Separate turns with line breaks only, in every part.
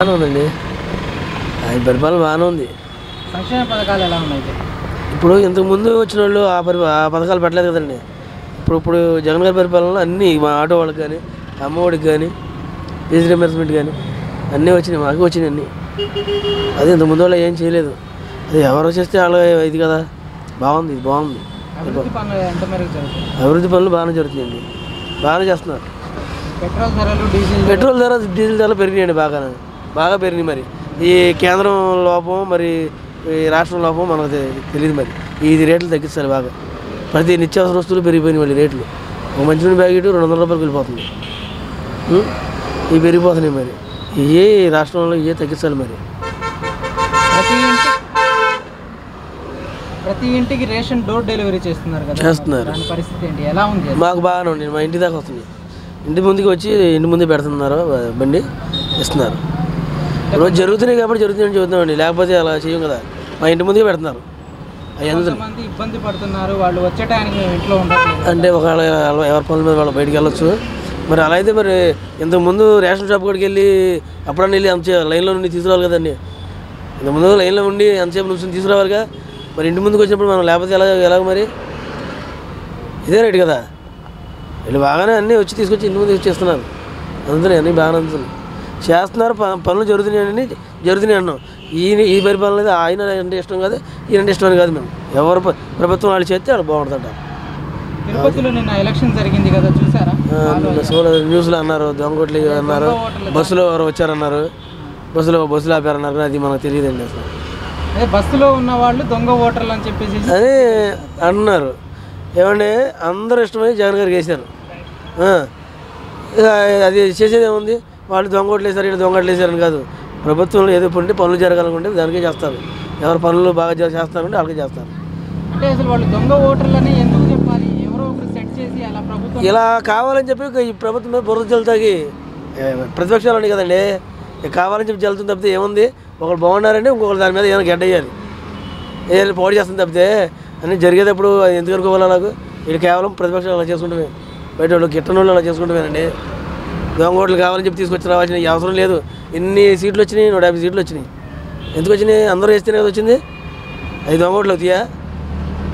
బాగానే ఉందండి ఆయన పరిపాలన బాగానే ఉంది
సంక్షేమ పథకాలు ఎలా ఉన్నాయి?
ఇప్పుడు ఇంతకు ముందు వచ్చిన వాళ్ళు ఆ పరి ఆ పథకాలు పెట్టలేదు కదండి. ఇప్పుడు ఇప్పుడు జగన్ గారి పరిపాలనలో అన్నీ మా ఆటో వాళ్ళకి కానీ అమ్మఒడికి కానీ ఫీజు రింబర్స్మెంట్ కానీ అన్నీ వచ్చినాయి మాకు వచ్చినాయి అన్నీ. అది ఇంతకు ముందు వాళ్ళు ఏం చేయలేదు. అది ఎవరు చేస్తే వాళ్ళు ఇది కదా. బాగుంది ఇది బాగుంది.
అభివృద్ధి పనులు
బాగానే జరుగుతున్నాయండి. బాగానే చేస్తున్నారు.
పెట్రోల్ ధరలు డీజిల్
పెట్రోల్ ధర డీజిల్ ధర పెరిగినాయండి బాగా బాగా పెరిగినాయి మరి. ఈ కేంద్రం లోపం మరి ఈ రాష్ట్రం లోపం మనకు తెలియదు మరి. ఈ రేట్లు తగ్గించాలి బాగా. ప్రతి నిత్యావసర వస్తువులు పెరిగిపోయినాయి మళ్ళీ రేట్లు. ఒక మంచినీటి ప్యాకెట్ రెండు వందల రూపాయలకి వెళ్ళిపోతుంది? ఇవి పెరిగిపోతున్నాయి మరి. ఇవే రాష్ట్రంలో ఇవే తగ్గించాలి మరి.
ప్రతి ఇంటి ప్రతి ఇంటికి రేషన్ డోర్ డెలివరీ చేస్తున్నారు కదా.
చేస్తున్నారు.
దాని పరిస్థితి ఏంటి? ఎలా ఉంది?
మాకు బాగానే ఉంది. మా ఇంటి దాకా వస్తుంది. ఇంటి ముందుకు వచ్చి ఇంటి ముందు పెడుతున్నారు బండి ఇస్తున్నారు. రోజు జరుగుతున్నాయి కాబట్టి జరుగుతున్నాయని చెబుతున్నామండి. లేకపోతే అలా చేయం కదా. మా ఇంటి ముందుకే పెడుతున్నారు.
కొంతమంది ఇబ్బంది పడుతున్నారు. వాళ్ళు వచ్చే టైంకి మేము ఇంట్లో ఉండట్లేదు
అంటే ఒకవేళ ఎవరి పనుల మీద వాళ్ళు బయటికి వెళ్ళొచ్చు. మరి అలా అయితే మరి ఇంతకుముందు రేషన్ షాప్ కాడికి వెళ్ళి అప్పుడన్నా వెళ్ళి అంత లైన్లో నుండి తీసుకురావాలి కదండి. ఇంతకుముందు లైన్లో ఉండి ఎంతసేపు నుంచి తీసుకురావాలిగా. మరి ఇంటి ముందుకు వచ్చినప్పుడు మనం లేకపోతే ఎలా ఎలాగ మరి? ఇదే రేటు కదా. వీళ్ళు బాగానే అన్నీ వచ్చి తీసుకొచ్చి ఇంటి ముందు చేస్తున్నారు. అందుతున్నాయి అన్నీ బాగానే అందుతున్నాయి. చేస్తున్నారు పనులు జరుగుతున్నాయని జరుగుతున్నాయి అన్నాం. ఈ ఈ పరిపాలన అనేది ఆయన అంటే ఇష్టం కాదు ఈయన ఇష్టం కాదు మేము. ఎవరు ప్ర- ప్రభుత్వం వాళ్ళు చేస్తే వాళ్ళు బాగుంటుందంట.
తిరుపతిలో నిన్న ఎలక్షన్ జరిగింది కదా చూసారా?
న్యూస్లో అన్నారు దొంగకొట్లు అన్నారు బస్సులో ఎవరు వచ్చారన్నారు బస్సులో బస్సులో ఆపారన్నారు అది మనకు తెలియదండి అసలు.
బస్సులో ఉన్న వాళ్ళు దొంగ ఓటర్లు అని చెప్పేసి
అని అన్నారు. ఏమంటే అందరూ ఇష్టమై జగన్ గారికి వేశారు అది చేసేది ఏముంది? వాళ్ళు దొంగోట్లు వేశారు ఇక్కడ దొంగట్లు వేశారని కాదు. ప్రభుత్వంలో ఏదో ఉంటే పనులు జరగాలనుకుంటే దానికే చేస్తారు. ఎవరు పనులు బాగా చేస్తారంటే వాళ్ళకే చేస్తారు.
అంటే అసలు వాళ్ళు దొంగ ఓటర్లు అని ఎందుకు చెప్పాలి? ఎవరో ఒకరు సెట్ చేసి అలా ప్రభుత్వం
ఇలా కావాలని చెప్పి ఈ ప్రభుత్వం మీద బురద జల్లుతాకి ప్రతిపక్షాలు ఉన్నాయి కదండి. కావాలని చెప్పి జల్లుతుంది తప్పితే ఏముంది? ఒకరు బాగున్నారంటే ఇంకొకరు దాని మీద ఏమైనా గడ్డ వేయాలి. ఏదైనా పోటీ చేస్తుంది తప్పితే అన్నీ జరిగేటప్పుడు అది ఎందుకు అనుకోవాలి నాకు ఇది కేవలం ప్రతిపక్షాలు అలా చేసుకుంటే బయట వాళ్ళు గిట్టని వాళ్ళు అలా చేసుకుంటామేనండి దొంగ ఓట్లు కావాలని చెప్పి తీసుకొచ్చి రావాల్సిన అవసరం లేదు. ఎన్ని సీట్లు వచ్చినాయి? నూట యాభై సీట్లు వచ్చినాయి. ఎందుకు వచ్చినాయి? అందరూ వేస్తేనే కదా వచ్చింది. అది దొంగ ఓట్లు అవుతాయా?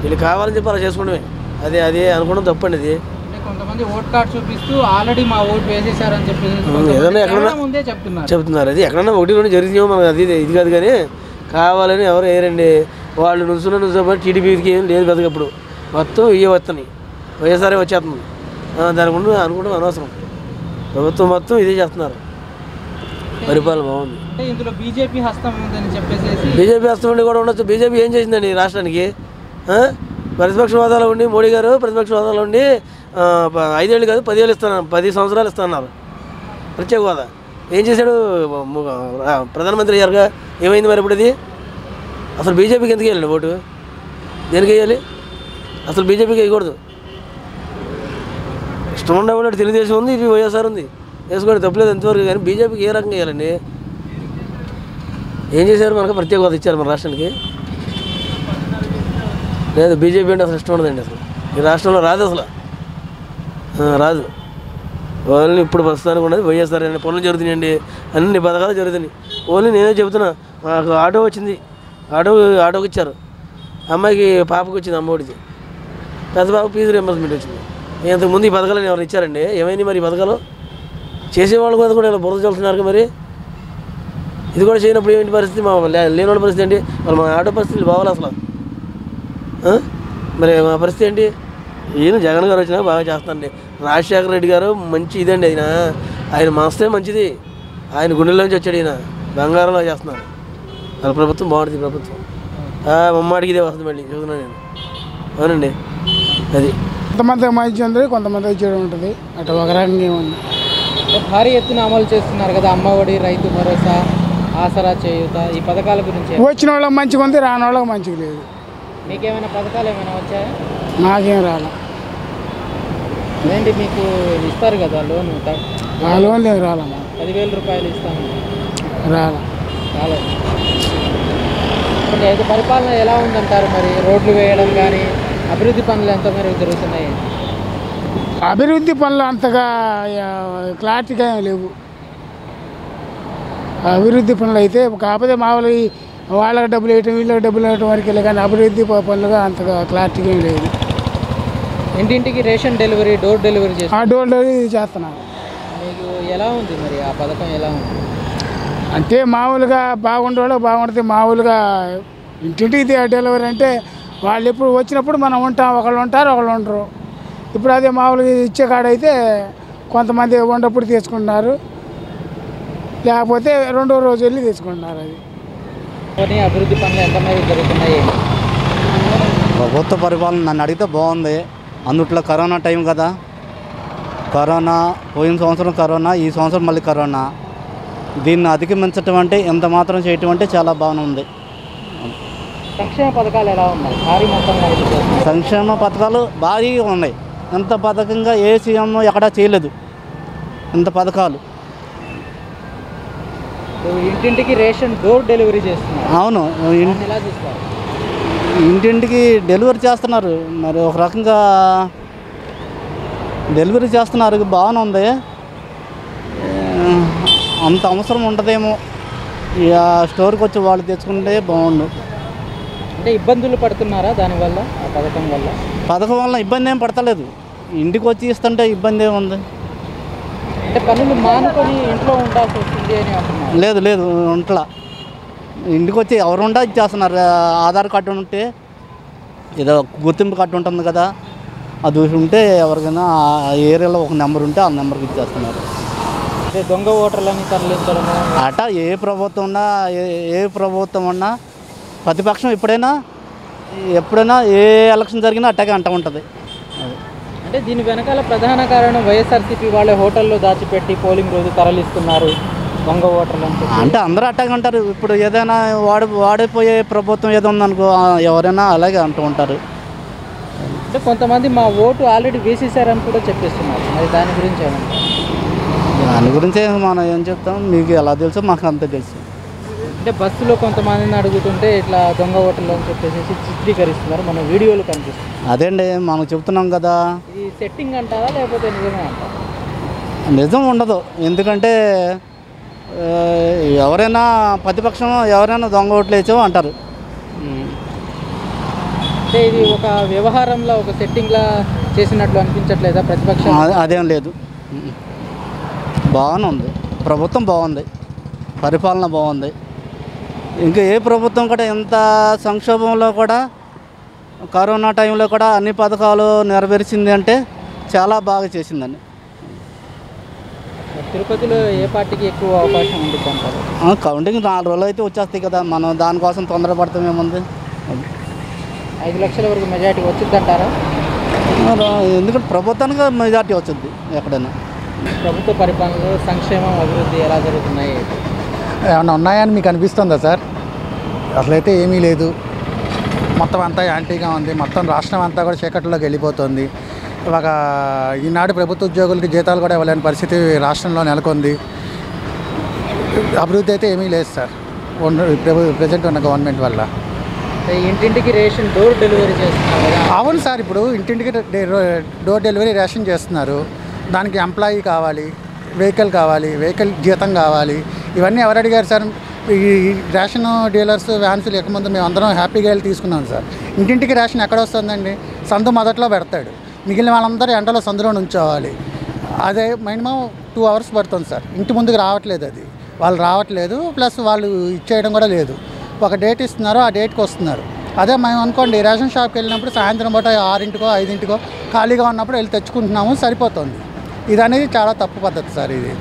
వీళ్ళు కావాలని చెప్పి అలా చేసుకుంటమే. అదే అదే అనుకోవడం తప్పండి అది.
అంటే కొంతమంది ఓట్ కార్డ్ చూపిస్తూ ఆల్రెడీ మా ఓటు వేసేసారని చెప్పేసి
ఏదైనా
కొంతమంది
ఎక్కడన్నా-
ముందే చెప్తున్నారు.
చెప్తున్నారు. అది ఎక్కడన్నా ఒకటి రెండు జరిగిందేమో మనకు అది ఇది కాదు కానీ కావాలని ఎవరు వేయరండి. వాళ్ళు నుంచున్న నుంచోబట్టి టీడీపీకి ఏం లేదు బతకప్పుడు మొత్తం ఇవే వస్తున్నాయి వైఎస్ఆర్ఏ వచ్చేస్తుంది. దాని గురించి అనుకోవడం అనవసరం. ప్రభుత్వం మొత్తం ఇదే చేస్తున్నారు. పరిపాలన బాగుంది.
ఇందులో బీజేపీ హస్తం ఉందని చెప్పేసి
బీజేపీ వస్తుండి కూడా ఉండొచ్చు. బీజేపీ ఏం చేసిందండి రాష్ట్రానికి? ప్రతిపక్ష హోదాలో ఉండి మోడీ గారు ప్రతిపక్ష హోదాలో ఉండి ఐదేళ్ళు కాదు పదివేలు ఇస్తున్నారు పది సంవత్సరాలు ఇస్తున్నారు ప్రత్యేక హోదా. ఏం చేశాడు? ప్రధానమంత్రి అయ్యారుగా ఏమైంది మరి ఇప్పుడు ఇది అసలు బీజేపీకి ఎందుకు వేయాలండి ఓటు? దేనికి వేయాలి? అసలు బీజేపీకి వేయకూడదు. ఇష్టం ఉండేవాళ్ళు తెలుగుదేశం ఉంది ఇది వైఎస్ఆర్ ఉంది. వేసుకోండి తప్పలేదు ఎంతవరకు కానీ బీజేపీకి ఏ రకంగా వేయాలండి ఏం చేశారు మనకు? ప్రత్యేక హోదా ఇచ్చారు మన రాష్ట్రానికి. లేదు బీజేపీ అంటే అసలు ఇష్టం ఉండదండి అసలు. ఈ రాష్ట్రంలో రాదు అసలు. రాదు. ఓన్లీ ఇప్పుడు ప్రస్తుతానికి ఉన్నది వైఎస్ఆర్ అనే పనులు జరుగుతున్నాయండి. అన్ని పథకాలు జరుగుతున్నాయి. ఓన్లీ నేనే చెబుతున్నా మాకు ఆటో వచ్చింది. ఆటో ఆటోకి ఇచ్చారు. అమ్మాయికి పాపకి వచ్చింది అమ్మఒడికి పెద్ద పాప ఫీజు రియంబర్స్మెంట్ వచ్చింది. ఇంతకుముందు ఈ పథకాలు ఎవరు ఇచ్చారండి? ఏమైంది మరి ఈ పథకాలు? చేసేవాళ్ళు కూడా కూడా ఇలా బురద చల్లుతున్నారు మరి? ఇది కూడా చేయనప్పుడు ఏంటి పరిస్థితి? మా లే- లేని పరిస్థితి ఏంటి? మరి మా ఆటో పరిస్థితులు బావాలి అసలు. మరి మా పరిస్థితి ఏంటి? ఈయన జగన్ గారు వచ్చినా బాగా చేస్తానండి. రాజశేఖర రెడ్డి గారు మంచి ఇదండి ఆయన. ఆయన మనస్తే మంచిది. ఆయన గుండెల్లోంచి వచ్చాడు ఈయన. బంగారంలో చేస్తున్నారు వాళ్ళ ప్రభుత్వం బాగుంటుంది ప్రభుత్వం. మమ్మాడికి ఇదే వస్తుంది మళ్ళీ. చూస్తున్నాను నేను. అవునండి. అది.
కొంతమంది మంచి ఉంటుంది కొంతమంది చెడు ఉంటుంది. అటు ఒక రకంగా
భారీ ఎత్తున అమలు చేస్తున్నారు కదా అమ్మఒడి రైతు భరోసా ఆసరా చేయూత ఈ పథకాల గురించి
వచ్చిన వాళ్ళకి మంచిగా ఉంది రాని వాళ్ళకి మంచిగా లేదు.
మీకేమైనా పథకాలు ఏమైనా వచ్చాయా?
నాకేం రాలే.
అదేంటి మీకు ఇస్తారు కదా లోన్?
ఆ లోన్ లేదు రాలమ్మా
పదివేల రూపాయలు ఇస్తాను
రాలే.
రాలేదు అయితే పరిపాలన ఎలా ఉందంటారు మరి? రోడ్లు వేయడం కానీ అభివృద్ధి పనులు ఎంత మేరకు జరుగుతున్నాయి?
అభివృద్ధి పనులు అంతగా క్లారిటీగా లేవు. అభివృద్ధి పనులు అయితే కాకపోతే మామూలు వాళ్ళకి డబ్బులు వేయటం వీళ్ళకి డబ్బులు వేయటం వరకు వెళ్ళి కానీ అభివృద్ధి పనులుగా అంతగా క్లారిటీగా లేదు.
ఇంటింటికి రేషన్ డెలివరీ డోర్ డెలివరీ చేసి
ఆ డోర్ డెలివరీ చేస్తున్నాను.
మీకు ఎలా ఉంది మరి ఆ పథకం ఎలా ఉంది?
అంటే మామూలుగా బాగుండే వాళ్ళకి బాగుంటుంది మామూలుగా ఇంటింటికి డెలివరీ అంటే వాళ్ళు ఎప్పుడు వచ్చినప్పుడు మనం ఉంటాం ఒకళ్ళు ఉంటారు ఒకళ్ళు ఉండరు. ఇప్పుడు అదే మామూలుగా ఇచ్చే కాడ అయితే కొంతమంది వండప్పుడు తీసుకుంటున్నారు. లేకపోతే రెండో రోజు వెళ్ళి తీసుకుంటున్నారు అది.
అభివృద్ధి పనులు ఎంత మేరకు జరుగుతున్నాయి?
ప్రభుత్వ పరిపాలన నన్ను అడిగితే బాగుంది. అందుట్లో కరోనా టైం కదా. కరోనా పోయిన సంవత్సరం కరోనా ఈ సంవత్సరం మళ్ళీ కరోనా. దీన్ని అధిగమించటం అంటే ఎంత మాత్రం చేయటం అంటే చాలా బాగుంది
సంక్షేమ పథకాలు ఎలా ఉన్నాయి? భారీ మొత్తంలో.
సంక్షేమ పథకాలు భారీగా ఉన్నాయి. ఎంత పథకంగా ఏ సీఎం ఎక్కడా చేయలేదు. ఇంత పథకాలు.
ఇంటింటికి రేషన్ డోర్ డెలివరీ చేస్తున్నారు.
అవును ఇంటింటికి డెలివరీ చేస్తున్నారు. మరి ఒక రకంగా డెలివరీ చేస్తున్నారు. బాగానే ఉంది అంత అవసరం ఉండదేమో. ఇక స్టోర్కి వచ్చి వాళ్ళు తెచ్చుకుంటే బాగుండు.
అంటే ఇబ్బందులు పడుతున్నారా దానివల్ల ఆ పథకం వల్ల?
పథకం వల్ల ఇబ్బంది ఏం పడతలేదు. ఇంటికి వచ్చి ఇస్తుంటే ఇబ్బంది ఏముంది
అంటే పనులు మానుకొని ఇంట్లో ఉండాల్సి వస్తుంది అని అంటున్నారు.
లేదు లేదు ఉంట్లా. ఇంటికి వచ్చి ఎవరు ఉండా ఇచ్చేస్తున్నారు ఆధార్ కార్డు ఉంటే ఏదో గుర్తింపు కార్డు ఉంటుంది కదా అది ఉంటే ఎవరికైనా ఆ ఏరియాలో ఒక నెంబర్ ఉంటే ఆ నెంబర్కి ఇచ్చేస్తున్నారు.
అంటే దొంగ ఓటర్లని తరలించడము.
అట ఏ ప్రభుత్వం ఉన్నా ఏ ఏ ప్రభుత్వం ఉన్నా ప్రతిపక్షం ఎప్పుడైనా ఎప్పుడైనా ఏ ఎలక్షన్ జరిగినా అట్టాగే అంట ఉంటుంది. అది.
అంటే దీని వెనకాల ప్రధాన కారణం వైఎస్ఆర్సీపీ వాళ్ళే హోటల్లో దాచిపెట్టి పోలింగ్ రోజు తరలిస్తున్నారు దొంగ ఓటర్లు.
అంటే అందరూ అట్టాగే అంటారు ఇప్పుడు ఏదైనా వాడి వాడిపోయే ప్రభుత్వం ఏదో ఉందనుకో ఎవరైనా అలాగే అంటూ ఉంటారు.
అంటే కొంతమంది మా ఓటు ఆల్రెడీ వేసేసారని కూడా చెప్పేస్తున్నారు. మరి దాని గురించి ఏమంటారు?
దాని గురించి మనం ఏం చెప్తాం? మీకు ఎలా తెలుసో మాకు అంతే తెలుసు.
అంటే బస్సులో కొంతమందిని అడుగుతుంటే ఇట్లా దొంగ ఓటర్లు అని చెప్పేసి చిత్రీకరిస్తున్నారు. మన వీడియోలు కనిపిస్తుంది
అదేండి మనం చెప్తున్నాం కదా.
ఇది సెట్టింగ్ అంటారా లేకపోతే నిజమే అంటారా?
నిజం ఉండదు. ఎందుకంటే ఎవరైనా ప్రతిపక్షం ఎవరైనా దొంగ ఓట్లు వేసావు అంటారు.
అంటే ఇది ఒక వ్యవహారంలో ఒక సెట్టింగ్లా చేసినట్లు అనిపించట్లేదా ప్రతిపక్షం?
అదేం లేదు. బాగానే ఉంది. ప్రభుత్వం బాగుంది. పరిపాలన బాగుంది. ఇంకా ఏ ప్రభుత్వం కూడా ఎంత సంక్షోభంలో కూడా కరోనా టైంలో కూడా అన్ని పథకాలు నెరవేర్చింది అంటే చాలా బాగా చేసిందండి.
తిరుపతిలో ఏ పార్టీకి ఎక్కువ అవకాశం ఉంటుంది అంటారు
ఆ, కౌంటింగ్ నాలుగు రోజులు అయితే వచ్చేస్తాయి కదా మనం దానికోసం తొందరపడతాం ఏముంది?
ఐదు లక్షల వరకు మెజారిటీ వచ్చిందంటారా?
మరి ఎందుకంటే ప్రభుత్వానికి మెజార్టీ వచ్చింది ఎక్కడైనా.
ప్రభుత్వ పరిపాలనలో సంక్షేమం అభివృద్ధి ఎలా జరుగుతున్నాయి?
ఏమన్నా ఉన్నాయని మీకు అనిపిస్తుందా సార్? అసలైతే ఏమీ లేదు. మొత్తం అంతా యాంటీగా ఉంది. మొత్తం రాష్ట్రం అంతా కూడా చీకట్లోకి వెళ్ళిపోతుంది. ఒక ఈనాడు ప్రభుత్వ ఉద్యోగులకి జీతాలు కూడా ఇవ్వలేని పరిస్థితి రాష్ట్రంలో నెలకొంది. అభివృద్ధి అయితే ఏమీ లేదు సార్. ప్రభు ప్రజెంట్ ఉన్న గవర్నమెంట్ వల్ల.
ఇంటింటికి రేషన్ డోర్ డెలివరీ చేస్తున్నారు
అవును సార్ ఇప్పుడు ఇంటింటికి డోర్ డెలివరీ రేషన్ చేస్తున్నారు. దానికి ఎంప్లాయీ కావాలి వెహికల్ కావాలి వెహికల్ జీతం కావాలి. ఇవన్నీ ఎవరు అడిగారు సార్? ఈ రేషన్ డీలర్స్ వ్యాన్స్ లేకముందు మేము అందరం హ్యాపీగా వెళ్ళి తీసుకున్నాం సార్. ఇంటింటికి రేషన్ ఎక్కడ వస్తుందండి? సందు మొదట్లో పెడతాడు. మిగిలిన వాళ్ళందరూ ఎండలో సందులో ఉంచోవాలి అదే మినిమం టూ అవర్స్ పడుతుంది సార్. ఇంటి ముందుకు రావట్లేదు అది. వాళ్ళు రావట్లేదు ప్లస్ వాళ్ళు ఇచ్చేయడం కూడా లేదు. ఒక డేట్ ఇస్తున్నారు ఆ డేట్కి వస్తున్నారు. అదే మేము అనుకోండి రేషన్ షాప్కి వెళ్ళినప్పుడు సాయంత్రం పూట ఆరింటికో ఐదింటికో ఖాళీగా ఉన్నప్పుడు వెళ్ళి తెచ్చుకుంటున్నాము సరిపోతుంది. ఇది అనేది చాలా తప్పు పద్ధతి సార్ ఇది.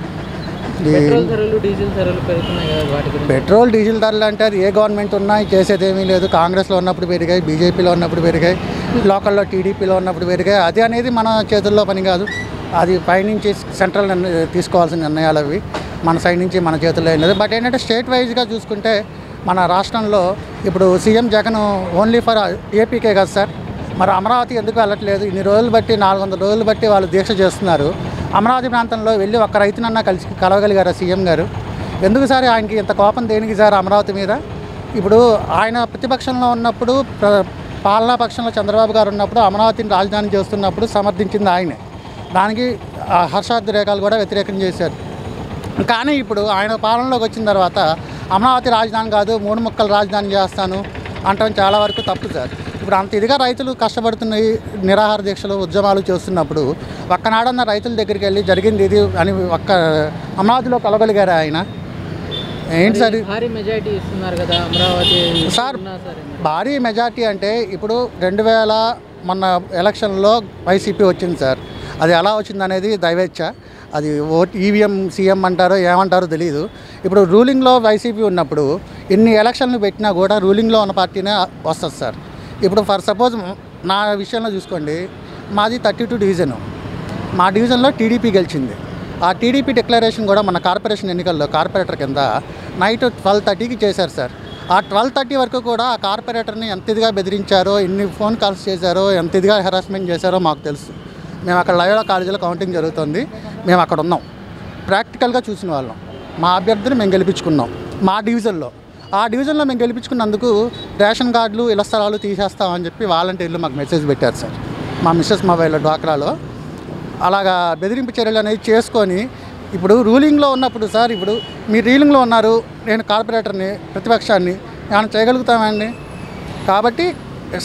పెట్రోల్ డీజిల్ ధరలు పెరుగుతున్నాయి కదా వాటి గురించి.
పెట్రోల్ డీజిల్ ధరలు అంటే అది ఏ గవర్నమెంట్ ఉన్నా చేసేది ఏమీ లేదు. కాంగ్రెస్లో ఉన్నప్పుడు పెరిగాయి బీజేపీలో ఉన్నప్పుడు పెరిగాయి లోకల్లో టీడీపీలో ఉన్నప్పుడు పెరిగాయి. అది అనేది మన చేతుల్లో పని కాదు. అది పైనుంచి సెంట్రల్ తీసుకోవాల్సిన నిర్ణయాలు అవి. మన సైడ్ నుంచి మన చేతుల్లో అయినది బట్ ఏంటంటే స్టేట్ వైజ్గా చూసుకుంటే మన రాష్ట్రంలో ఇప్పుడు సీఎం జగన్ ఓన్లీ ఫర్ ఏపీకే కదా సార్. మరి అమరావతి ఎందుకు వెళ్ళట్లేదు? ఇన్ని రోజులు బట్టి నాలుగు వందల రోజులు బట్టి వాళ్ళు దీక్ష చేస్తున్నారు. అమరావతి ప్రాంతంలో వెళ్ళి ఒక్క రైతునన్నా కలిసి కలవగలిగారా సీఎం గారు? ఎందుకు సార్ ఆయనకి ఇంత కోపం దేనికి సార్ అమరావతి మీద? ఇప్పుడు ఆయన ప్రతిపక్షంలో ఉన్నప్పుడు పాలనా పక్షంలో చంద్రబాబు గారు ఉన్నప్పుడు అమరావతిని రాజధాని చేస్తున్నప్పుడు సమర్థించింది ఆయనే. దానికి ఆ హర్షాద్రేకాలు కూడా వ్యతిరేకం చేశారు. కానీ ఇప్పుడు ఆయన పాలనలోకి వచ్చిన తర్వాత అమరావతి రాజధాని కాదు మూడు ముక్కల రాజధాని చేస్తాను అంటాం చాలా వరకు తప్పు సార్. ఇప్పుడు అంత ఇదిగా రైతులు కష్టపడుతున్న నిరాహార దీక్షలు ఉద్యమాలు చేస్తున్నప్పుడు ఒక్కనాడన్న రైతుల దగ్గరికి వెళ్ళి జరిగింది ఇది అని ఒక్క అమరావతిలో కలగలిగారు ఆయన? ఏంటి సార్?
భారీ మెజారిటీ ఇస్తున్నారు కదా అమరావతి
సార్. భారీ మెజార్టీ అంటే ఇప్పుడు రెండు వేల మొన్న ఎలక్షన్లో వైసీపీ వచ్చింది సార్. అది ఎలా వచ్చింది అనేది దైవేచ్ఛ. అది ఓట్ ఈవీఎం సీఎం అంటారో ఏమంటారో తెలియదు ఇప్పుడు రూలింగ్లో వైసీపీ ఉన్నప్పుడు ఎన్ని ఎలక్షన్లు పెట్టినా కూడా రూలింగ్లో ఉన్న పార్టీనే వస్తుంది సార్. ఇప్పుడు ఫర్ సపోజ్ నా విషయంలో చూసుకోండి మాది థర్టీ టూ డివిజను. మా డివిజన్లో టీడీపీ గెలిచింది. ఆ టీడీపీ డిక్లరేషన్ కూడా మన కార్పొరేషన్ ఎన్నికల్లో కార్పొరేటర్ కింద నైట్ ట్వెల్వ్ థర్టీకి చేశారు సార్. ఆ ట్వెల్వ్ థర్టీ వరకు కూడా ఆ కార్పొరేటర్ని ఎంత ఇదిగా బెదిరించారో ఎన్ని ఫోన్ కాల్స్ చేశారో ఎంత ఇదిగా హెరాస్మెంట్ చేశారో మాకు తెలుసు. మేము అక్కడ లయోలా కాలేజీలో కౌంటింగ్ జరుగుతుంది. మేము అక్కడ ఉన్నాం. ప్రాక్టికల్గా చూసిన వాళ్ళం. మా అభ్యర్థిని మేము గెలిపించుకున్నాం. మా డివిజన్లో. ఆ డివిజన్లో మేము గెలిపించుకున్నందుకు రేషన్ కార్డులు ఇళ్ళ స్థలాలు తీసేస్తామని చెప్పి వాలంటీర్లు మాకు మెసేజ్ పెట్టారు సార్. మా మిస్సెస్ మొబైల్ డ్వాక్రాలో. అలాగా బెదిరింపు చర్యలు అనేది చేసుకొని ఇప్పుడు రూలింగ్లో ఉన్నప్పుడు సార్ ఇప్పుడు మీరు రూలింగ్లో ఉన్నారు నేను కార్పొరేటర్ని ప్రతిపక్షాన్ని ఏమైనా చేయగలుగుతామండి కాబట్టి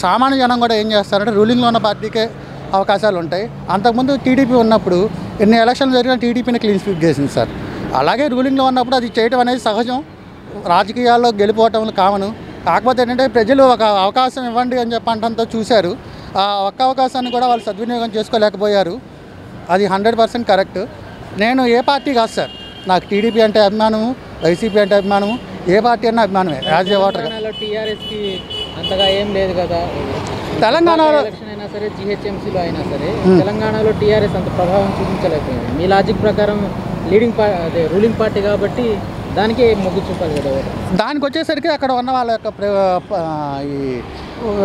సామాన్య జనం కూడా ఏం చేస్తారంటే రూలింగ్లో ఉన్న పార్టీకే అవకాశాలు ఉంటాయి. అంతకుముందు టీడీపీ ఉన్నప్పుడు ఎన్ని ఎలక్షన్లు జరిగినా టీడీపీని క్లీన్ స్వీప్ చేసింది సార్. అలాగే రూలింగ్లో ఉన్నప్పుడు అది చేయడం అనేది సహజం. రాజకీయాల్లో గెలిపోవటం కామను. కాకపోతే ఏంటంటే ప్రజలు ఒక అవకాశం ఇవ్వండి అని చెప్పి అంటంతో చూశారు. ఆ ఒక్క అవకాశాన్ని కూడా వాళ్ళు సద్వినియోగం చేసుకోలేకపోయారు. అది హండ్రెడ్ పర్సెంట్ కరెక్ట్. నేను ఏ పార్టీ కాదు సార్. నాకు టీడీపీ అంటే అభిమానము వైసీపీ అంటే అభిమానము ఏ పార్టీ అన్నా అభిమానమే. As a voter.
టీఆర్ఎస్కి అంతగా ఏం లేదు కదా.
తెలంగాణలో
అయినా సరే జిహెచ్ఎంసీలో అయినా సరే తెలంగాణలో టీఆర్ఎస్ అంత ప్రభావం చూపించలేకపోయింది. మీ లాజిక్ ప్రకారం లీడింగ్ అదే రూలింగ్ పార్టీ కాబట్టి దానికి మొగ్గు చూపాలి కదా
దానికి వచ్చేసరికి అక్కడ ఉన్న వాళ్ళ యొక్క ఈ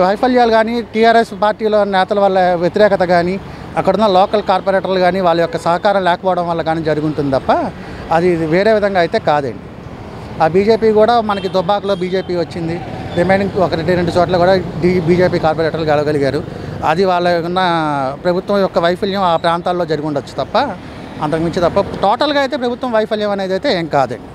వైఫల్యాలు కానీ టీఆర్ఎస్ పార్టీలో నేతల వల్ల వ్యతిరేకత కానీ అక్కడ ఉన్న లోకల్ కార్పొరేటర్లు కానీ వాళ్ళ యొక్క సహకారం లేకపోవడం వల్ల కానీ జరుగుతుంది తప్ప అది వేరే విధంగా అయితే కాదండి. ఆ బీజేపీ కూడా మనకి దుబ్బాకలో బీజేపీ వచ్చింది. రిమైనింగ్ ఒకటి రెండు చోట్ల కూడా డి బీజేపీ కార్పొరేటర్లు గెలవగలిగారు. అది వాళ్ళ ఉన్న ప్రభుత్వం యొక్క వైఫల్యం ఆ ప్రాంతాల్లో జరిగి ఉండొచ్చు తప్ప అంతకుమించి తప్ప టోటల్గా అయితే ప్రభుత్వం వైఫల్యం అనేది అయితే ఏం కాదండి.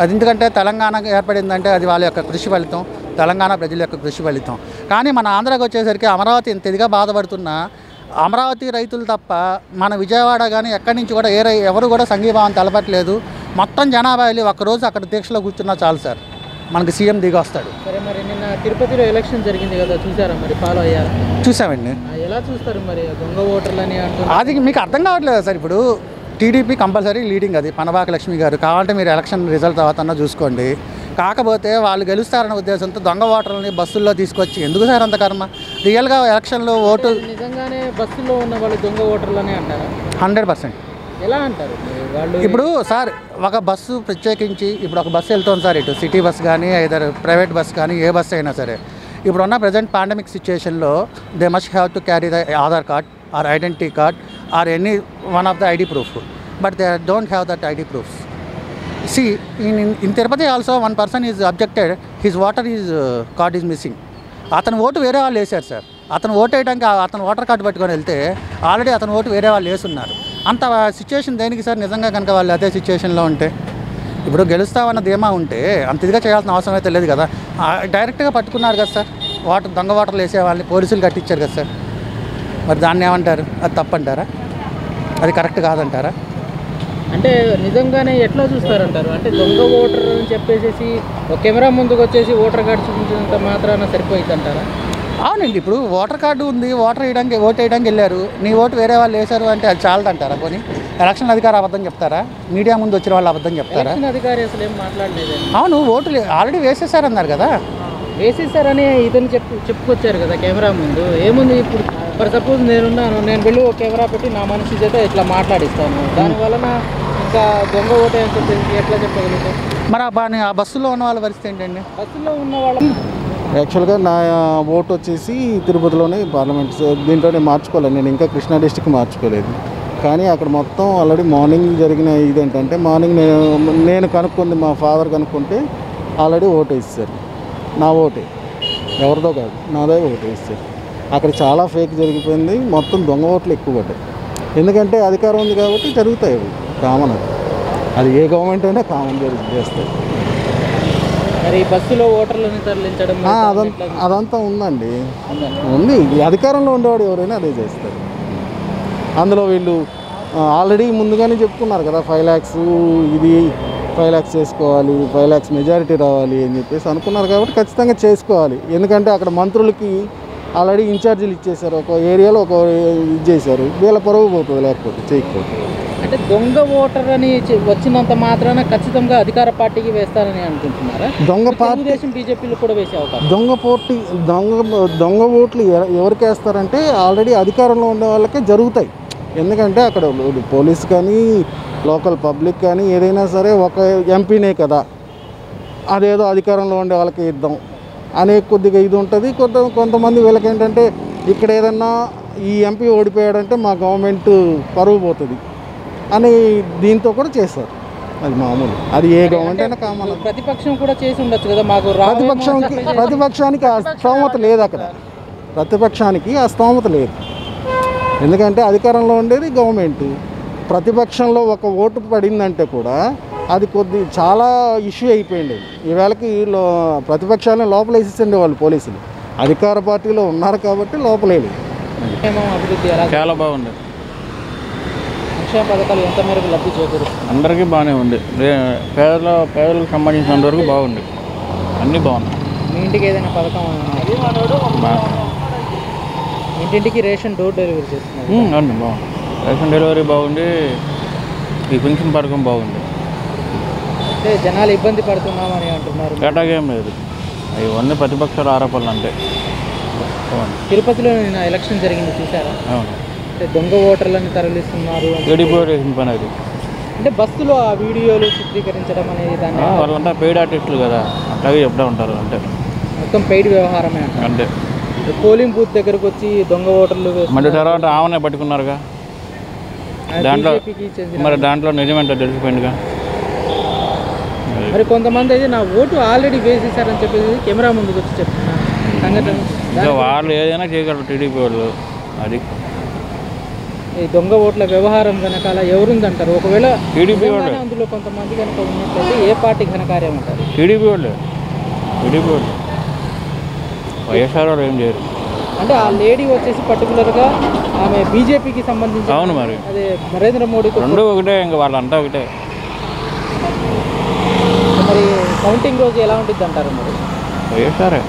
అది ఎందుకంటే తెలంగాణ ఏర్పడిందంటే అది వాళ్ళ యొక్క కృషి ఫలితం తెలంగాణ ప్రజల యొక్క కృషి ఫలితం. కానీ మన ఆంధ్రాకి వచ్చేసరికి అమరావతి ఇంత ఇదిగా బాధపడుతున్నా అమరావతి రైతులు తప్ప మన విజయవాడ కానీ ఎక్కడి నుంచి కూడా ఏ రై- ఎవరు కూడా సంఘీభావం తెలపట్లేదు. మొత్తం జనాభా వెళ్ళి ఒక్కరోజు అక్కడ దీక్షలో కూర్చున్నా చాలు సార్. మనకి సీఎం దిగి వస్తాడు.
సరే మరి నిన్న తిరుపతిలో ఎలక్షన్ జరిగింది కదా చూసారా మరి ఫాలో అయ్యారా?
చూసామండి.
ఎలా చూస్తారు మరి దొంగ ఓటర్లని అంటున్నారు?
అది మీకు అర్థం కావట్లేదు సార్ ఇప్పుడు? టీడీపీ కంపల్సరీ లీడింగ్ అది. పనబాక లక్ష్మి గారు. కావాలంటే మీరు ఎలక్షన్ రిజల్ట్ తర్వాత చూసుకోండి. కాకపోతే వాళ్ళు గెలుస్తారన్న ఉద్దేశంతో దొంగ ఓటర్లని బస్సుల్లో తీసుకొచ్చి ఎందుకు సార్ అంత కర్మ? రియల్గా ఎలక్షన్లో ఓటు
నిజంగానే బస్సులో ఉన్న వాళ్ళు దొంగ ఓటర్లని అంటారా?
Hundred percent.
ఎలా అంటారు?
ఇప్పుడు సార్ ఒక బస్సు ప్రత్యేకించి ఇప్పుడు ఒక బస్సు వెళ్తుంది సార్ ఇటు. సిటీ బస్ కానీ ఐదర్ ప్రైవేట్ బస్ కానీ ఏ బస్సు అయినా సరే. ఇప్పుడు ఉన్న present pandemic సిచ్యుయేషన్లో they must have to carry the Aadhaar card. Or identity card or any one of the ID proof. But they don't have that ID proofs. See in in Tirupati also one person is objected his voter is card is missing అతను vote వేరే వాళ్ళు వేశారు sir. అతను vote వేయడానికి అతను voter card పట్టుకొని వెళ్తే already అతను ఓటు వేరే వాళ్ళు వేసున్నారు. అంత సిచ్యుయేషన్ దేనికి సార్? నిజంగా కనుక వాళ్ళు అదే సిచ్యుయేషన్లో ఉంటే ఇప్పుడు గెలుస్తామన్న ధీమా ఉంటే అంత ఇదిగా చేయాల్సిన అవసరం అయితే లేదు కదా. డైరెక్ట్గా పట్టుకున్నారు కదా సార్. వాటర్ దొంగ వాటర్లు వేసే వాళ్ళని పోలీసులు కట్టించారు కదా సార్. మరి దాన్ని ఏమంటారు? అది తప్పంటారా? అది కరెక్ట్ కాదంటారా?
అంటే నిజంగానే ఎట్లా చూస్తారంటారు? అంటే దొంగ ఓటర్ అని చెప్పేసి ఒక కెమెరా ముందుకు వచ్చేసి ఓటర్ కార్డు చూపించినంత మాత్రాన సరిపోయింది అంటారా
అవునండి ఇప్పుడు ఓటర్ కార్డు ఉంది ఓటర్ వేయడానికి ఓటు వేయడానికి వెళ్ళారు. నీ ఓటు వేరే వాళ్ళు వేశారు అంటే అది చాలదంటారా పోనీ? ఎలక్షన్ అధికారి అబద్ధం చెప్తారా? మీడియా ముందు వచ్చిన వాళ్ళు అబద్ధం చెప్తారా?
అధికారి అసలు ఏం మాట్లాడలేదండి.
అవును ఓటు ఆల్రెడీ వేసేసారన్నారు కదా?
వేసేసారని ఇతను చెప్పు చెప్పుకొచ్చారు కదా కెమెరా ముందు. ఏముంది ఇప్పుడు? ఫర్ సపోజ్ నేనున్నాను నేను వెళ్ళి ఒక కెమెరా పెట్టి నా మనిషి చేత ఇట్లా మాట్లాడిస్తాను. దాని వలన ఇంకా దొంగ ఓటే అని చెప్పేసి ఎట్లా చెప్పగలుగుతాం
మరి ఆ బాని ఆ బస్సులో ఉన్న వాళ్ళ పరిస్థితి ఏంటండి?
బస్సులో ఉన్న వాళ్ళ
యాక్చువల్గా నా ఓటు వచ్చేసి తిరుపతిలోనే పార్లమెంట్ దీంట్లోనే మార్చుకోలేదు. నేను ఇంకా కృష్ణా డిస్టిక్ మార్చుకోలేదు. కానీ అక్కడ మొత్తం ఆల్రెడీ మార్నింగ్ జరిగిన ఇది ఏంటంటే మార్నింగ్ నేను నేను కనుక్కుంది మా ఫాదర్ కనుక్కుంటే ఆల్రెడీ ఓటు వేస్తారు నా ఓటే. ఎవరిదో కాదు. నాదే ఓటు వేస్తారు అక్కడ చాలా ఫేక్ జరిగిపోయింది. మొత్తం దొంగ ఓట్లు ఎక్కువ పడ్డాయి. ఎందుకంటే అధికారం ఉంది కాబట్టి జరుగుతాయి అవి. కామన్ అది అది ఏ గవర్నమెంట్ అయినా కామన్ చేస్తుంది
మరి బస్సులో ఓటర్లను తరలించడం
ఆ, అదంతా అదంతా ఉందండి. ఉంది? అధికారంలో ఉండేవాడు ఎవరైనా అదే చేస్తారు. అందులో వీళ్ళు ఆల్రెడీ ముందుగానే చెప్పుకున్నారు కదా ఫైవ్ ల్యాక్స్ ఇది ఫైవ్ ల్యాక్స్ చేసుకోవాలి ఫైవ్ ల్యాక్స్ మెజారిటీ రావాలి అని చెప్పేసి అనుకున్నారు కాబట్టి ఖచ్చితంగా చేసుకోవాలి. ఎందుకంటే అక్కడ మంత్రులకి ఆల్రెడీ ఇన్ఛార్జీలు ఇచ్చేసారు ఒక ఏరియాలో ఒక ఇది చేశారు. వీళ్ళ పరువు పోతుంది లేకపోతే చేయకపోతే.
అంటే దొంగ ఓటర్ అని వచ్చినంత మాత్రాన ఖచ్చితంగా అధికార పార్టీకి వేస్తారని అనుకుంటున్నారా?
దొంగ పార్టీ
బీజేపీలు కూడా వేసే అవకాశం.
దొంగ పోటీ దొంగ దొంగ ఓట్లు ఎవరికి వేస్తారంటే ఆల్రెడీ అధికారంలో ఉండే వాళ్ళకే జరుగుతాయి. ఎందుకంటే అక్కడ పోలీస్ కానీ లోకల్ పబ్లిక్ కానీ ఏదైనా సరే ఒక ఎంపీనే కదా. అదేదో అధికారంలో ఉండే వాళ్ళకి ఇద్దాం. అనే కొద్దిగా ఇది ఉంటుంది. కొంత కొంతమంది వీళ్ళకి ఏంటంటే ఇక్కడ ఏదన్నా ఈ ఎంపీ ఓడిపోయాడంటే మా గవర్నమెంట్ పరువు పోతుంది అని దీంతో కూడా చేస్తారు. అది మామూలు. అది ఏ గవర్నమెంట్ అయినా కామన్.
ప్రతిపక్షం కూడా చేసి ఉండొచ్చు కదా? మాకు
ప్రతిపక్షానికి ప్రతిపక్షానికి ఆ స్తోమత లేదు అక్కడ. ప్రతిపక్షానికి ఆ స్తోమత లేదు. ఎందుకంటే అధికారంలో ఉండేది గవర్నమెంట్. ప్రతిపక్షంలో ఒక ఓటు పడిందంటే కూడా అది కొద్ది చాలా ఇష్యూ అయిపోయింది. ఈవేళకి లో ప్రతిపక్షాన్ని లోపల వేసేసండి వాళ్ళు పోలీసులు. అధికార పార్టీలో ఉన్నారు కాబట్టి లోపలేదు
ఏమో అభివృద్ధి ఎలా?
చాలా బాగుంది.
సంక్షేమ పథకాలు ఎంత మేరకు లబ్ధి చేకూరుస్తుంది
అందరికీ బాగానే ఉంది. పేదల పేదలకు సంబంధించినంత వరకు బాగుంది. అన్నీ బాగున్నాయి.
మీ ఇంటికి ఏదైనా పథకం ఇంటింటికి రేషన్ డోర్ డెలివరీ చేస్తున్నారు.
అవును బాగుంది. రేషన్ డెలివరీ బాగుంది. ఈ పెన్షన్ పథకం బాగుంది.
అంటే జనాలు ఇబ్బంది పడుతున్నామని అంటున్నారు.
కేటాగేం లేదు. ఇవన్నీ ప్రతిపక్షాల ఆరోపణలు అంటే
తిరుపతిలో నిన్న ఎలక్షన్ జరిగింది చూసారా
అవును.
అంటే దొంగ ఓటర్లను తరలిస్తున్నారు
వేసిన పని అది
అంటే బస్సులో ఆ వీడియోలు చిత్రీకరించడం అనేది దాన్ని
వాళ్ళంతా పెయిడ్ ఆర్టిస్టులు కదా. అట్లాగే చెప్తా ఉంటారు అంటే
మొత్తం పెయిడ్ వ్యవహారమే
అంతే.
పోలింగ్ బూత్ దగ్గరకు వచ్చి దొంగ ఓటర్లు.
మళ్ళీ తర్వాత ఆమెనే పట్టుకున్నారుగా. దాంట్లో మరి దాంట్లో నిజమేంటో తెలిసిపోయిందిగా.
మరి కొంతమంది అయితే నా ఓటు ఆల్రెడీ వేసేసారని చెప్పేసి కెమెరా ముందుకు వచ్చి చెప్తున్నారు సంఘటన
వాళ్ళు ఏదైనా చేయగలరు టీడీపీ వాళ్ళు. అది.
ఈ దొంగ ఓట్ల వ్యవహారం వెనకాల ఎవరుందంటారు? ఒకవేళ
టీడీపీ వాళ్ళే.
అందులో కొంతమంది కనుక ఉన్నట్లయితే ఏ పార్టీ ఘనకార్యం అంటారు?
టీడీపీ వాళ్ళే. టీడీపీ వాళ్ళు. వైఎస్ఆర్ వాళ్ళు ఏం చేయరు.
అంటే ఆ లేడీ వచ్చేసి పర్టికులర్గా ఆమె బీజేపీకి సంబంధించి
అవును మరి.
అదే నరేంద్ర మోడీతో
రెండు ఒకటే ఇంకా వాళ్ళంతా ఒకటే.
మరి కౌంటింగ్ రోజు ఎలా ఉంటుంది అంటారు మరి?
వైఎస్ఆరే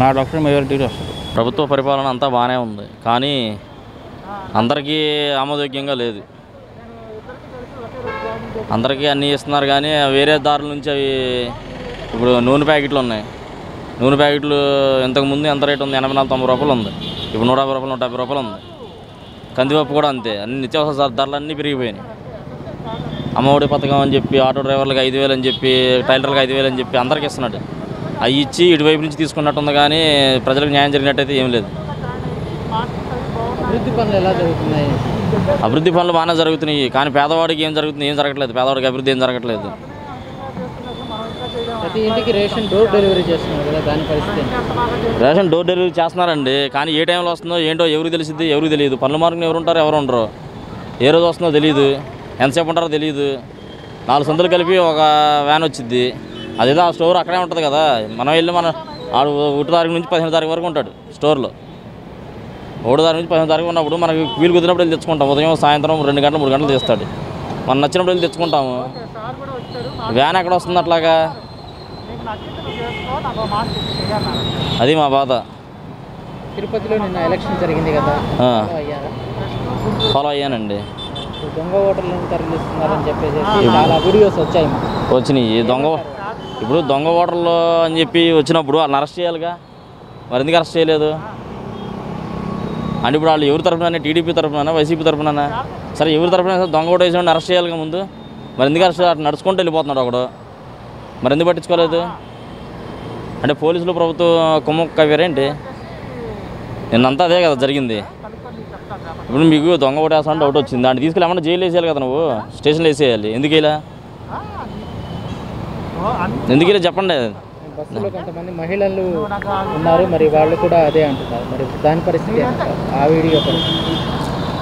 నాలుగు లక్షల మెజారిటీలు వస్తుంది
ప్రభుత్వ పరిపాలన అంతా బాగానే ఉంది కానీ అందరికీ ఆమోదయోగ్యంగా లేదు. అందరికీ అన్నీ ఇస్తున్నారు కానీ వేరే దారుల నుంచి అవి ఇప్పుడు నూనె ప్యాకెట్లు ఉన్నాయి. నూనె ప్యాకెట్లు ఇంతకుముందు ఎంత రేటు ఉంది? ఎనభై నాలుగు తొంభై రూపాయలు ఉంది. ఇప్పుడు నూట యాభై రూపాయలు నూట యాభై రూపాయలు ఉంది. కందిపప్పు కూడా అంతే అన్ని నిత్యావసర ధరలు అన్నీ పెరిగిపోయినాయి. అమ్మఒడి పథకం అని చెప్పి ఆటో డ్రైవర్లకు ఐదు వేలు అని చెప్పి టైలర్లకు ఐదు వేలు అని చెప్పి అందరికి ఇస్తున్నాడు. అవి ఇచ్చి ఇటువైపు నుంచి తీసుకున్నట్టు ఉంది కానీ ప్రజలకు న్యాయం జరిగినట్టయితే ఏం లేదు.
అభివృద్ధి పనులు ఎలా జరుగుతున్నాయి?
అభివృద్ధి పనులు బాగానే జరుగుతున్నాయి. కానీ పేదవాడికి ఏం జరుగుతుంది ఏం జరగట్లేదు. పేదవాడికి అభివృద్ధి ఏం జరగట్లేదు.
ప్రతి ఇంటికి రేషన్ డోర్ డెలివరీ చేస్తున్నారు కదా దాని పరిస్థితి?
రేషన్ డోర్ డెలివరీ చేస్తున్నారండి. కానీ ఏ టైంలో వస్తుందో ఏంటో ఎవరికి తెలిసిద్ది ఎవరికి తెలియదు. పనుల మార్గం ఎవరు ఉంటారో ఎవరు ఉండరు. ఏ రోజు వస్తుందో తెలియదు. ఎంతసేపు ఉంటారో తెలియదు నాలుగు సందులు కలిపి ఒక వ్యాన్ వచ్చింది అదేదో ఆ స్టోర్ అక్కడే ఉంటుంది కదా. మనం వెళ్ళి మన ఆడు ఒకటి తారీఖు నుంచి పదిహేను తారీఖు వరకు ఉంటాడు స్టోర్లో. ఒకటో తారీఖు నుంచి పదిహేను తారీఖు ఉన్నప్పుడు మనకి వీలు కుదిరినప్పుడు వెళ్ళి తెచ్చుకుంటాం. ఉదయం సాయంత్రం రెండు గంటలు మూడు గంటలు తెస్తాడు. మనం నచ్చినప్పుడు వెళ్ళి తెచ్చుకుంటాము. వ్యాన్ ఎక్కడ వస్తుంది అట్లాగా? అది మా బాధ.
తిరుపతిలో నిన్న ఎలక్షన్ జరిగింది కదా.
ఫాలో అయ్యానండి.
దొంగ ఓటర్లను తరలిస్తున్నారని చెప్పేసి చాలా వీడియోస్ వచ్చాయి.
వచ్చినాయి. దొంగ ఇప్పుడు దొంగ ఓటర్లు అని చెప్పి వచ్చినప్పుడు వాళ్ళని అరెస్ట్ చేయాలిగా? మరి ఎందుకు అరెస్ట్ చేయలేదు? అంటే ఇప్పుడు వాళ్ళు ఎవరి తరఫున టీడీపీ తరఫున వైసీపీ తరఫున సరే ఎవరి తరఫున దొంగ ఓటు వేసిన అరెస్ట్ చేయాలిగా ముందు? మరి ఎందుకు అరెస్ట్ అటు నడుచుకుంటూ వెళ్ళిపోతున్నాడు ఒకడు. మరి ఎందుకు పట్టించుకోలేదు? అంటే పోలీసులు ప్రభుత్వం కొమ్ము కవ్వారేంటి నిన్నంతా అదే కదా జరిగింది. ఇప్పుడు మీకు దొంగ ఓటు వేస్తాను డౌట్ వచ్చింది. దాన్ని తీసుకెళ్ళి ఏమన్నా జైలు వేసేయాలి కదా నువ్వు? స్టేషన్లో వేసేయాలి. ఎందుకు ఇలా? ఎందుకు ఇలా చెప్పండి.
బస్సులో కొంతమంది మహిళలు ఉన్నారు. మరి వాళ్ళు కూడా అదే అంటున్నారు. మరి దాని పరిస్థితి? ఆ వీడియో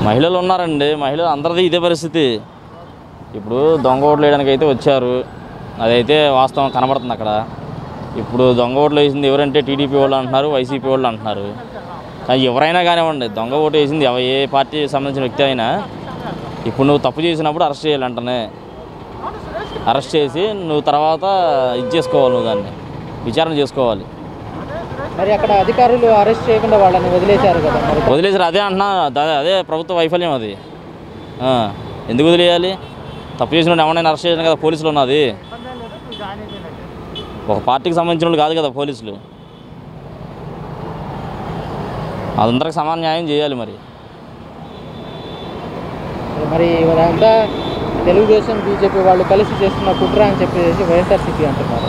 మహిళలు ఉన్నారండి. మహిళలు అందరిది ఇదే పరిస్థితి. ఇప్పుడు దొంగ ఓట్లు వేయడానికి అయితే వచ్చారు. అదైతే వాస్తవం కనబడుతుంది అక్కడ. ఇప్పుడు దొంగ ఓట్లు వేసింది ఎవరంటే టీడీపీ వాళ్ళు అంటున్నారు వైసీపీ వాళ్ళు అంటున్నారు. ఎవరైనా కానివ్వండి దొంగ ఓటు వేసింది ఏ పార్టీ సంబంధించిన వ్యక్తి అయినా ఇప్పుడు నువ్వు తప్పు చేసినప్పుడు అరెస్ట్ చేయాలి వెంటనే అరెస్ట్ చేసి నువ్వు తర్వాత ఇది చేసుకోవాలి నువ్వు దాన్ని విచారణ చేసుకోవాలి.
మరి అక్కడ అధికారులు అరెస్ట్ చేయకుండా వాళ్ళని వదిలేశారు కదా మరి?
వదిలేసారు అదే అంటున్నా అదే ప్రభుత్వ వైఫల్యం అది. ఎందుకు వదిలేయాలి? తప్పు చేసిన ఎవరైనా అరెస్ట్ చేయడం కదా పోలీసులు ఉన్నది. ఒక పార్టీకి సంబంధించిన వాళ్ళు కాదు కదా పోలీసులు. అదందరికి సమాన న్యాయం చేయాలి మరి.
మరి ఇదంతా తెలుగుదేశం బీజేపీ వాళ్ళు కలిసి చేస్తున్న కుట్ర అని చెప్పేసి వైఎస్ఆర్సీపీ అంటున్నారు.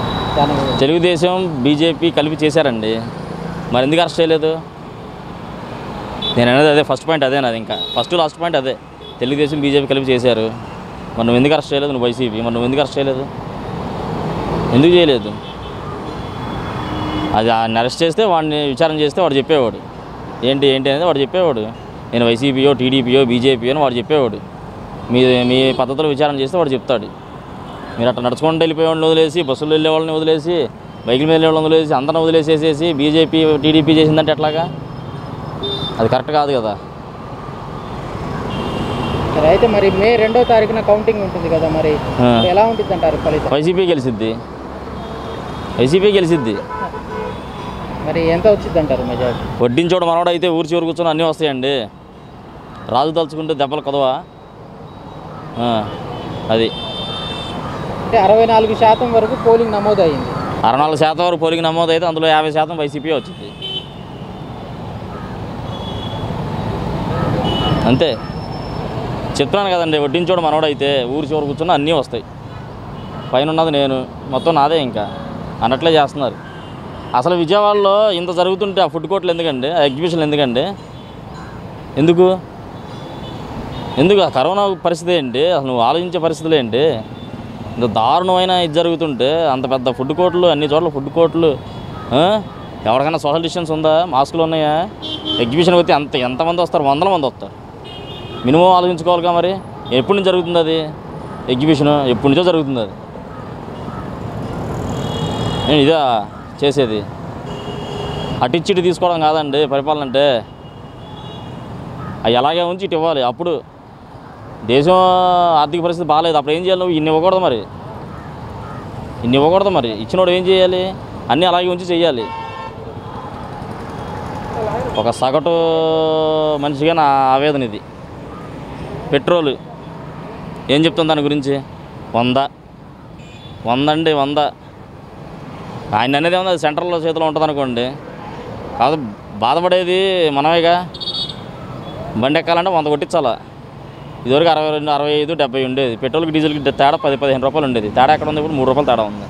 తెలుగుదేశం బీజేపీ కలిపి చేశారండి. మరి ఎందుకు అరెస్ట్ చేయలేదు? నేను అనేది అదే ఫస్ట్ పాయింట్ అదే నాది ఇంకా. ఫస్ట్ లాస్ట్ పాయింట్ అదే. తెలుగుదేశం బీజేపీ కలిపి చేశారు. మరి నువ్వు ఎందుకు అరెస్ట్ చేయలేదు? నువ్వు వైసీపీ. మరి నువ్వు ఎందుకు అరెస్ట్ చేయలేదు? ఎందుకు చేయలేదు? అది ఆయన అరెస్ట్ చేస్తే వాడిని విచారణ చేస్తే వాడు చెప్పేవాడు. ఏంటి ఏంటి అనేది వాడు చెప్పేవాడు. నేను వైసీపీయో టీడీపీయో బీజేపీయో అని వాడు చెప్పేవాడు. మీ మీ పద్ధతిలో విచారణ చేస్తే వాడు చెప్తాడు. మీరు అట్లా నడుచుకుంటూ వెళ్ళిపోయే వాళ్ళని వదిలేసి బస్సులో వెళ్ళే వాళ్ళని వదిలేసి బైకుల మీద వెళ్ళే వాళ్ళని వదిలేసి అందరిని వదిలేసేసేసి బీజేపీ టీడీపీ చేసిందంటే ఎట్లాగా? అది కరెక్ట్ కాదు కదా.
అయితే మరి మే రెండో తారీఖున కౌంటింగ్ ఉంటుంది కదా మరి. ఎలా ఉంటుంది అంటారు ఫలితం?
వైసీపీ గెలిసిద్ది వైసీపీ గెలిసిద్ది
మరి ఎంత వచ్చింది అంటారు మెజారిటీ?
వడ్డించోడు మనవాడు అయితే ఊరి చివరి కూర్చొని అన్నీ వస్తాయండి. రాజు తలుచుకుంటే దెబ్బలు కదవా? అది.
అంటే అరవై నాలుగు శాతం వరకు పోలింగ్ నమోదు అయింది
అరవై నాలుగు శాతం వరకు పోలింగ్ నమోదు అయితే అందులో యాభై శాతం వైసీపీ వచ్చింది. అంతే. చెప్తున్నాను కదండి వడ్డించోడు మనోడు అయితే ఊరి చివరి కూర్చున్న అన్నీ వస్తాయి. పైన ఉన్నది నేను మొత్తం నాదే ఇంకా. అన్నట్లే చేస్తున్నారు. అసలు విజయవాడలో ఇంత జరుగుతుంటే ఆ ఫుడ్ కోర్టులు ఎందుకండి? ఆ ఎగ్జిబిషన్లు ఎందుకండి? ఎందుకు? ఎందుకు? ఆ కరోనా పరిస్థితి ఏంటి? అసలు నువ్వు ఆలోచించే పరిస్థితులు ఏంటి? ఇంత దారుణమైన ఇది జరుగుతుంటే అంత పెద్ద ఫుడ్ కోర్టులు అన్ని చోట్ల ఫుడ్ కోర్టులు ఎవరికైనా సోషల్ డిస్టెన్స్ ఉందా? మాస్కులు ఉన్నాయా? ఎగ్జిబిషన్కి వచ్చి అంత ఎంతమంది వస్తారు? వందల మంది వస్తారు. మినిమం ఆలోచించుకోవాలిగా మరి. ఎప్పటి నుంచి జరుగుతుంది అది? ఎగ్జిబిషన్ ఎప్పటి నుంచో జరుగుతుంది అది. ఇదా? చేసేది. అటు ఇచ్చి తీసుకోవడం కాదండి పరిపాలన అంటే. అవి ఎలాగే ఉంచి ఇటు ఇవ్వాలి. అప్పుడు దేశం ఆర్థిక పరిస్థితి బాగాలేదు. అప్పుడు ఏం చేయాలి నువ్వు? ఇన్ని ఇవ్వకూడదు మరి. ఇన్ని ఇవ్వకూడదు మరి. ఇచ్చినోడు ఏం చేయాలి? అన్నీ అలాగే ఉంచి చేయాలి. ఒక సగటు మనిషిగా నా ఆవేదన ఇది. పెట్రోల్. ఏం చెప్తుంది దాని గురించి? వంద. వంద అండి వంద. ఆయన అనేది ఏమన్నా సెంట్రల్లో చేతిలో ఉంటుంది అనుకోండి కాదు బాధపడేది మనమేగా. బండి ఎక్కాలంటే వంద కొట్టించాలా. ఇదివరకు అరవై రెండు అరవై ఐదు డెబ్బై ఉండేది. పెట్రోల్కి డీజిల్కి తేడా పది పదిహేను రూపాయలు ఉండేది. తేడా ఎక్కడ ఉంది ఇప్పుడు? మూడు రూపాయలు తేడా ఉంది.